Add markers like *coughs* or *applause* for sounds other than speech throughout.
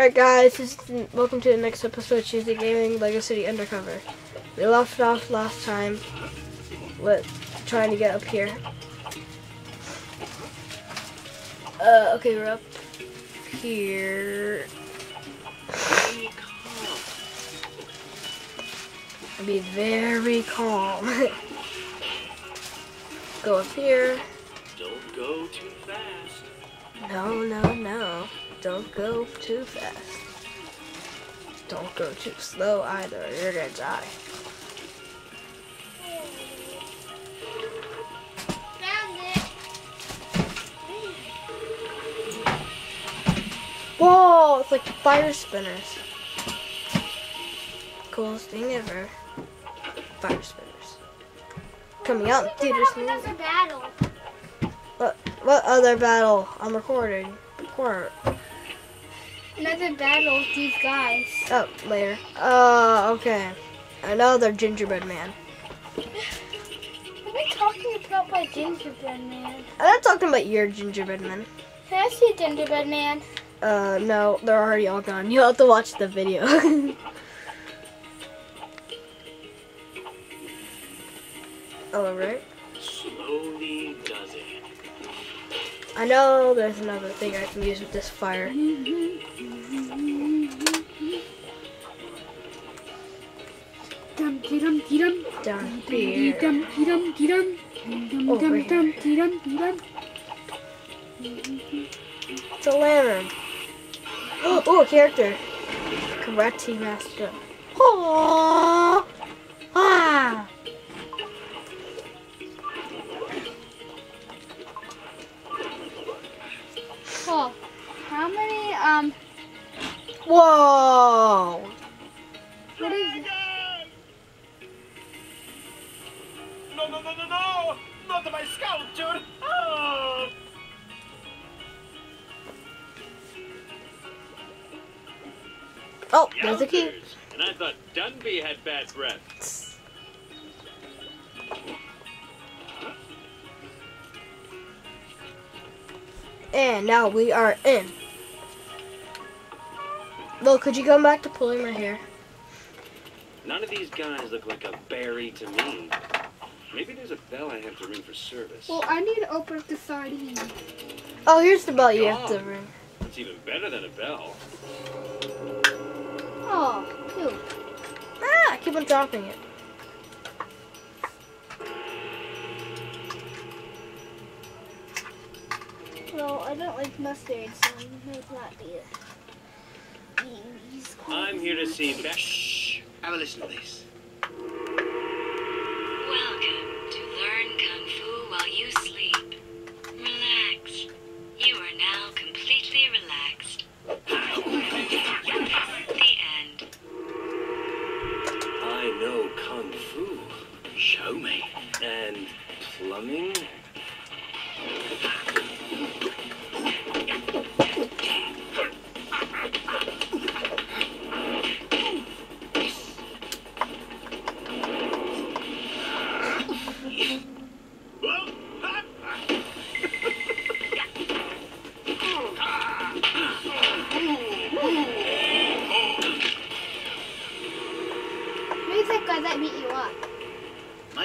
Alright guys, this is, welcome to the next episode of Tuesday Gaming Lego City Undercover. We left off last time with trying to get up here. Uh, okay, we're up here. Be very calm. *laughs* Go up here. Don't go too fast. No, no, no. Don't go too fast. Don't go too slow either. You're gonna die. Found it. Whoa! It's like fire spinners. Coolest thing ever. Fire spinners. Coming out theaters. Have another battle. What, what other battle? I'm recording. Record. Another battle with these guys. Oh, later. Uh, okay. Another gingerbread man. What are we talking about my gingerbread man? I'm not talking about your gingerbread man. Can I see a gingerbread man? Uh, no, they're already all gone. You'll have to watch the video. *laughs* All I know there's another thing I can use with this fire. Down here. Over here. It's a lantern. *gasps* Oh, oh, a character. Karate master. Oh, ah. Um, Whoa. what is it? No, no, no, no, no! Not my scalp, dude! Oh! Oh, there's a key. And I thought Dunby had bad breath. And now we are in. Well, could you go back to pulling my hair? None of these guys look like a Barry to me. Maybe there's a bell I have to ring for service. Well, I need to open up the sardine. Oh, here's the bell you have to ring. It's even better than a bell. Oh, cute. Ah, I keep on dropping it. Well, I don't like mustard, so I might not be eating these. I'm here to see. Shh. Have a listen to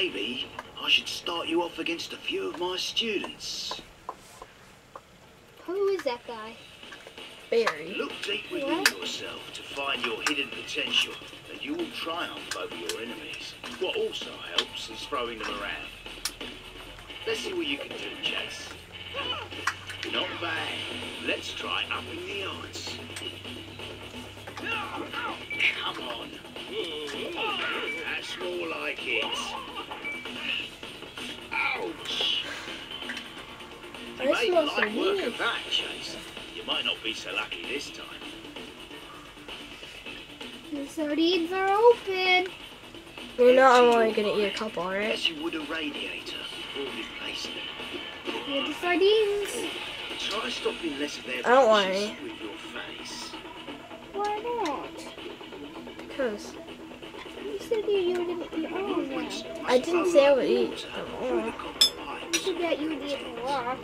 Maybe I should start you off against a few of my students. Who is that guy? Barry. Look deep within yourself to find your hidden potential, and you will triumph over your enemies. What also helps is throwing them around. Let's see what you can do, Chase. Not bad. Let's try upping the odds. Come on. That's more like it. You This made smells light so work weird. of that, Chase. You might not be so lucky this time. The sardines are open. You know I'm only gonna eat a couple, right? As you would a radiator before replacing it. Here's the sardines. Oh, try stopping less of their I don't want punches any. with your face. Why not? Because You said you, you didn't eat all of them. I didn't say I would eat them Through all. the copper You pipes. said that you would eat a lot.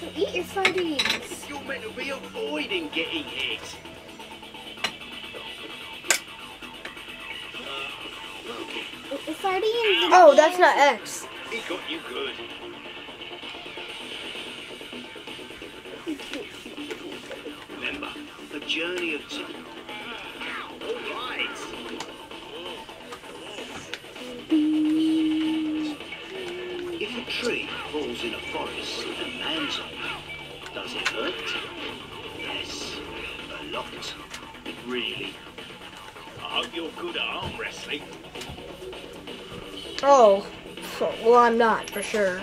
So Eat your sardines. You're meant to be avoiding getting hit. The sardines. Oh, that's not X. He got you good. Remember, a journey of two. Falls in a forest and mans on you, does it hurt? Yes, a lot. Really. I hope you're good at arm wrestling. Oh, so- well, I'm not for sure.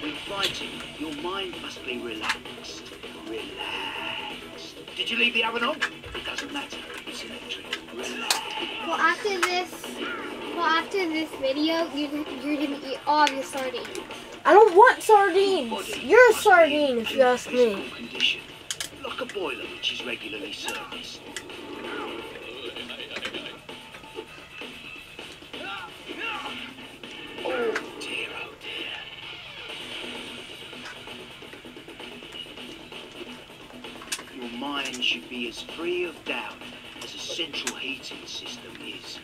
When fighting, your mind must be relaxed. Relaxed. Did you leave the oven on? It doesn't matter. It's electric. Relax. Well, after this, well, after this video, you're, you're gonna eat all of your sardines. I don't want sardines. You're a sardine, if you ask me. Like a boiler which is regularly serviced. Oh oh. Your mind should be as free of doubt as a central heating system is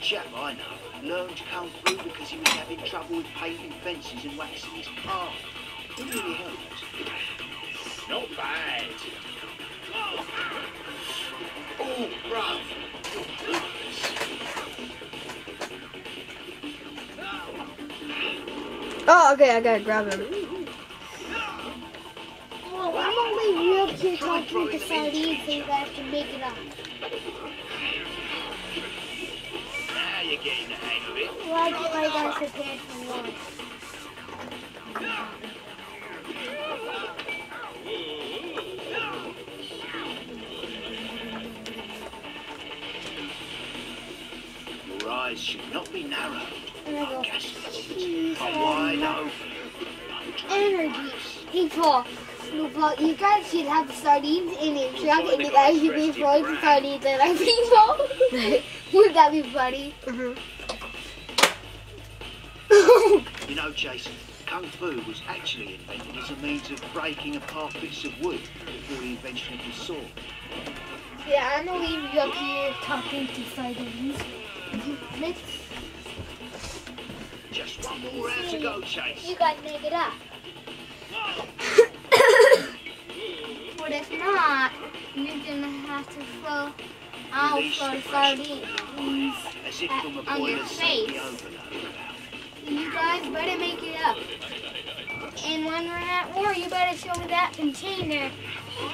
chap I know learned kung fu because he was having trouble with painting fences and waxing his car. It really helped. Not bad. Oh, bruv. Oh, okay, I gotta grab him. Well, I'm only real cute talking with the sardines, so you guys can make it up. Well, I get my guys prepared for war. Your eyes should not be narrowed, And I go, but wide open. energy. Hey, Paul. No, Paul, you guys should have the sardines in your truck, and you guys should be throwing sardines at our people. Wouldn't that be funny? Mhm. You know, Jason, Kung Fu was actually invented as a means of breaking apart bits of wood before the invention of the sword. yeah, I'm gonna leave you up here talking to. Next, Just one more round to go, Chase. you guys make it up. *coughs* but if not, you're gonna have to throw. I'll Release throw the the pressure. sardines. As if from a On your face. The overload valve. You guys better make it up. And when we're at war, you better show me that container.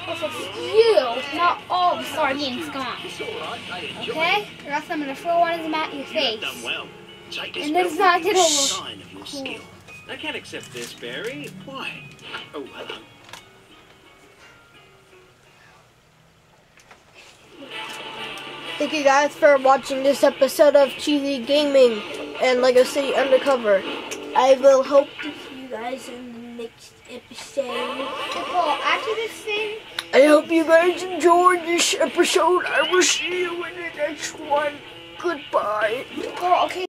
If a you, not all the sardines gone. It's all right, I enjoy Okay? Or else I'm gonna throw one of them at your it. face. You've done well. This And it's belt not gonna look sign of your skill. I can't accept this, Barry. Why? Oh, hello. Thank you guys for watching this episode of CheezeeGaming and Lego City Undercover. I will hope to see you guys in the next episode. Nicole, after this thing, I hope you guys enjoyed this episode. I will see you in the next one. Goodbye. Nicole, okay.